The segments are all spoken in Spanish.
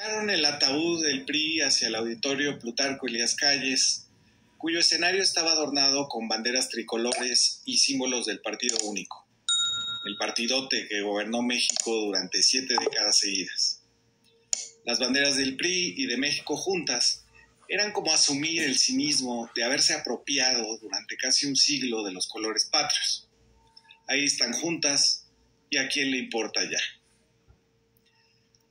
Llegaron el ataúd del PRI hacia el auditorio Plutarco Elías Calles, cuyo escenario estaba adornado con banderas tricolores y símbolos del Partido Único, el partidote que gobernó México durante siete décadas seguidas. Las banderas del PRI y de México juntas eran como asumir el cinismo de haberse apropiado durante casi un siglo de los colores patrios. Ahí están juntas y a quién le importa ya.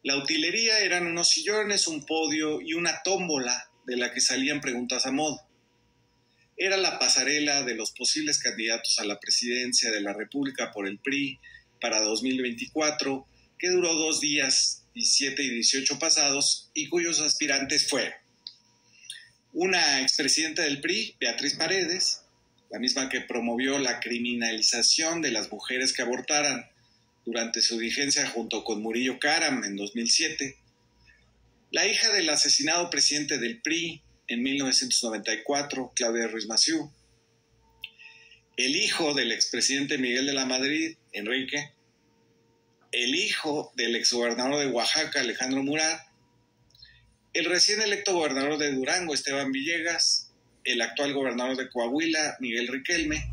La utilería eran unos sillones, un podio y una tómbola de la que salían preguntas a modo. Era la pasarela de los posibles candidatos a la presidencia de la República por el PRI para 2024, que duró dos días, 17 y 18 pasados, y cuyos aspirantes fueron una expresidenta del PRI, Beatriz Paredes, la misma que promovió la criminalización de las mujeres que abortaran durante su vigencia junto con Murillo Karam en 2007, la hija del asesinado presidente del PRI en 1994, Claudia Ruiz Massieu, el hijo del expresidente Miguel de la Madrid, Enrique, el hijo del exgobernador de Oaxaca, Alejandro Murat, el recién electo gobernador de Durango, Esteban Villegas, el actual gobernador de Coahuila, Miguel Riquelme,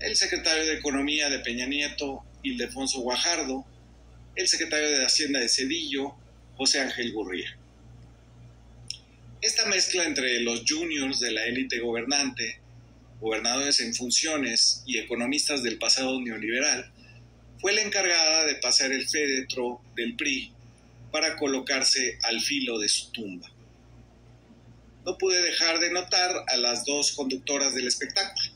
el secretario de Economía de Peña Nieto, Ildefonso Guajardo, el secretario de Hacienda de Cedillo, José Ángel Gurría. Esta mezcla entre los juniors de la élite gobernante, gobernadores en funciones y economistas del pasado neoliberal, fue la encargada de pasar el féretro del PRI para colocarse al filo de su tumba. No pude dejar de notar a las dos conductoras del espectáculo.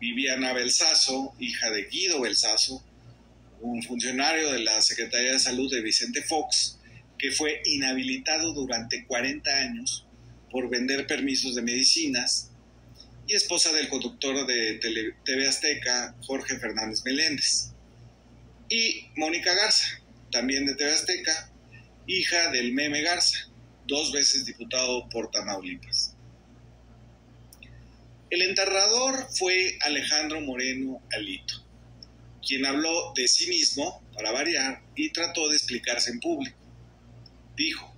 Viviana Belsazo, hija de Guido Belsazo, un funcionario de la Secretaría de Salud de Vicente Fox, que fue inhabilitado durante 40 años por vender permisos de medicinas, y esposa del conductor de TV Azteca, Jorge Fernández Meléndez. Y Mónica Garza, también de TV Azteca, hija del Meme Garza, dos veces diputado por Tamaulipas. El enterrador fue Alejandro Moreno Alito, quien habló de sí mismo, para variar, y trató de explicarse en público. Dijo,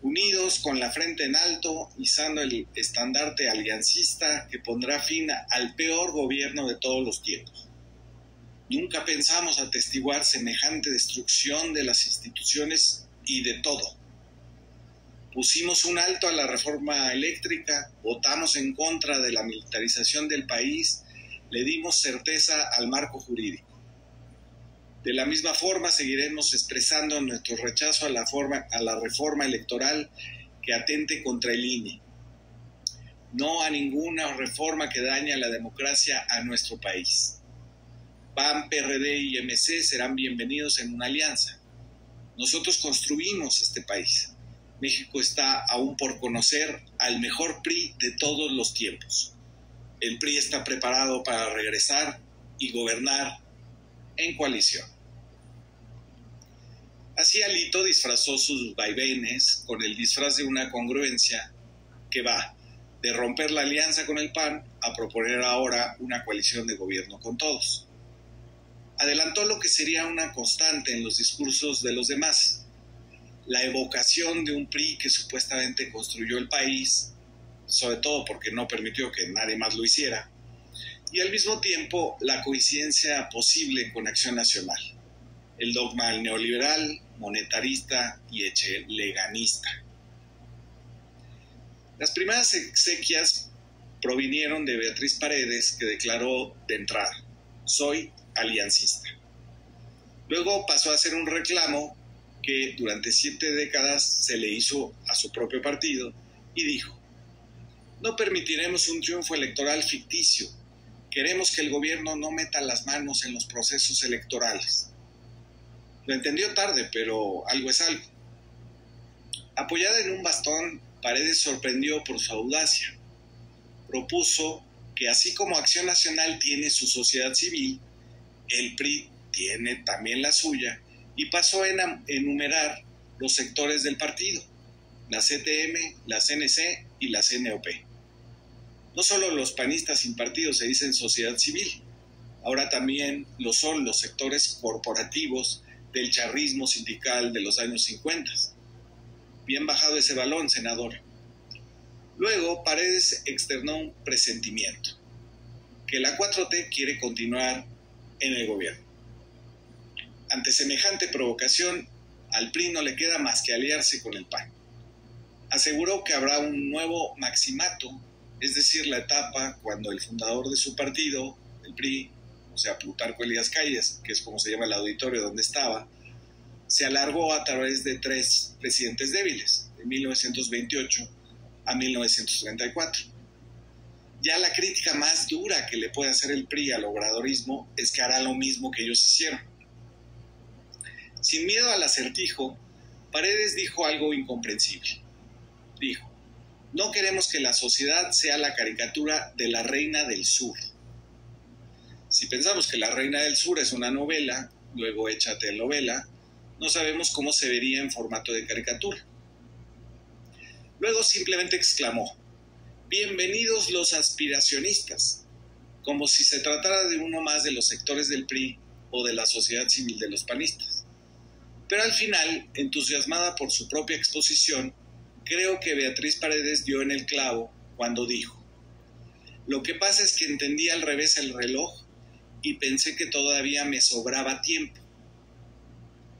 unidos con la frente en alto, izando el estandarte aliancista que pondrá fin al peor gobierno de todos los tiempos. Nunca pensamos atestiguar semejante destrucción de las instituciones y de todo. Pusimos un alto a la reforma eléctrica, votamos en contra de la militarización del país, le dimos certeza al marco jurídico. De la misma forma seguiremos expresando nuestro rechazo a la, forma, a la reforma electoral que atente contra el INE. No a ninguna reforma que dañe a la democracia a nuestro país. PAN, PRD y MC serán bienvenidos en una alianza. Nosotros construimos este país. México está aún por conocer al mejor PRI de todos los tiempos. El PRI está preparado para regresar y gobernar en coalición. Así Alito disfrazó sus vaivenes con el disfraz de una congruencia que va de romper la alianza con el PAN a proponer ahora una coalición de gobierno con todos adelantó lo que sería una constante en los discursos de los demás, la evocación de un PRI que supuestamente construyó el país, sobre todo porque no permitió que nadie más lo hiciera, y al mismo tiempo la coincidencia posible con Acción Nacional, el dogma neoliberal, monetarista y echeleganista. Las primeras exequias provinieron de Beatriz Paredes, que declaró de entrada, soy aliancista. Luego pasó a hacer un reclamo que durante siete décadas se le hizo a su propio partido y dijo, no permitiremos un triunfo electoral ficticio, queremos que el gobierno no meta las manos en los procesos electorales. Lo entendió tarde, pero algo es algo. Apoyada en un bastón, Paredes sorprendió por su audacia. Propuso que así como Acción Nacional tiene su sociedad civil, el PRI tiene también la suya y pasó a enumerar los sectores del partido, la CTM, la CNC y la CNOP. No solo los panistas sin partido se dicen sociedad civil, ahora también lo son los sectores corporativos del charrismo sindical de los años 50, Bien bajado ese balón, senador. Luego, Paredes externó un presentimiento, que la 4T quiere continuar en el gobierno. Ante semejante provocación, al PRI no le queda más que aliarse con el PAN. Aseguró que habrá un nuevo maximato, es decir, la etapa cuando el fundador de su partido, el PRI, o sea, Plutarco Elías Calles, que es como se llama el auditorio donde estaba, se alargó a través de tres presidentes débiles, de 1928 a 1934. Ya la crítica más dura que le puede hacer el PRI al obradorismo es que hará lo mismo que ellos hicieron. Sin miedo al acertijo, Paredes dijo algo incomprensible. Dijo, no queremos que la sociedad sea la caricatura de la reina del sur. Si pensamos que la reina del sur es una novela, luego hecha telenovela, no sabemos cómo se vería en formato de caricatura. Luego simplemente exclamó, bienvenidos los aspiracionistas, como si se tratara de uno más de los sectores del PRI o de la sociedad civil de los panistas. Pero al final, entusiasmada por su propia exposición, creo que Beatriz Paredes dio en el clavo cuando dijo, lo que pasa es que entendí al revés el reloj y pensé que todavía me sobraba tiempo.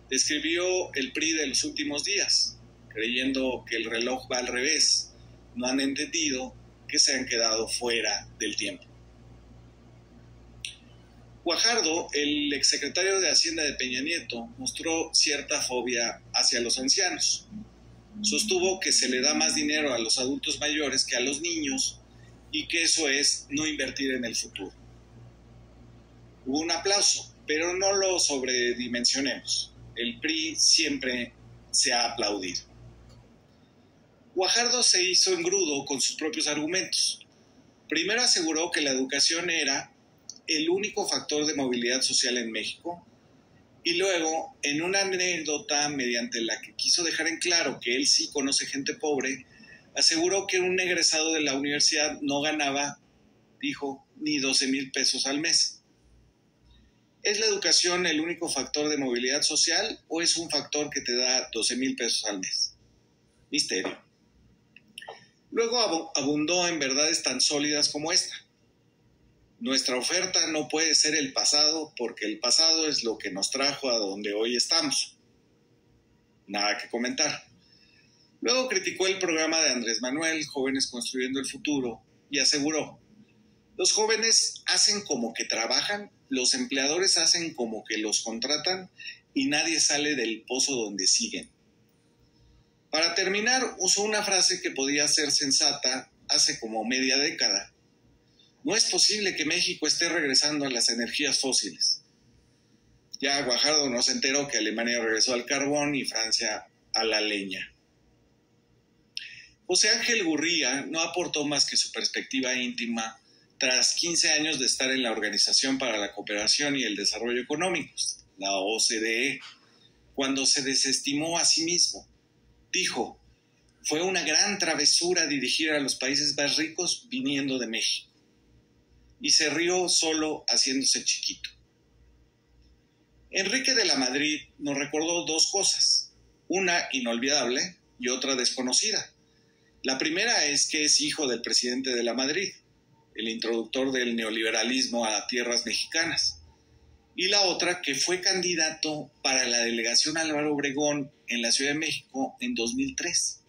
Describió el PRI de los últimos días, creyendo que el reloj va al revés, no han entendido que se han quedado fuera del tiempo. Guajardo, el exsecretario de Hacienda de Peña Nieto, mostró cierta fobia hacia los ancianos. Sostuvo que se le da más dinero a los adultos mayores que a los niños y que eso es no invertir en el futuro. Hubo un aplauso, pero no lo sobredimensionemos. El PRI siempre se ha aplaudido. Guajardo se hizo engrudo con sus propios argumentos. Primero aseguró que la educación era el único factor de movilidad social en México y luego, en una anécdota mediante la que quiso dejar en claro que él sí conoce gente pobre, aseguró que un egresado de la universidad no ganaba, dijo, ni 12 mil pesos al mes. ¿Es la educación el único factor de movilidad social o es un factor que te da 12 mil pesos al mes? Misterio. Luego abundó en verdades tan sólidas como esta. Nuestra oferta no puede ser el pasado porque el pasado es lo que nos trajo a donde hoy estamos. Nada que comentar. Luego criticó el programa de Andrés Manuel, Jóvenes Construyendo el Futuro, y aseguró, los jóvenes hacen como que trabajan, los empleadores hacen como que los contratan y nadie sale del pozo donde siguen. Para terminar, usó una frase que podía ser sensata hace como media década. No es posible que México esté regresando a las energías fósiles. Ya Guajardo nos enteró que Alemania regresó al carbón y Francia a la leña. José Ángel Gurría no aportó más que su perspectiva íntima tras 15 años de estar en la Organización para la Cooperación y el Desarrollo Económicos, la OCDE, cuando se desestimó a sí mismo dijo, fue una gran travesura dirigir a los países más ricos viniendo de México. Y se rió solo haciéndose chiquito. Enrique de la Madrid nos recordó dos cosas, una inolvidable y otra desconocida. La primera es que es hijo del presidente de la Madrid, el introductor del neoliberalismo a tierras mexicanas y la otra que fue candidato para la delegación Álvaro Obregón en la Ciudad de México en 2003.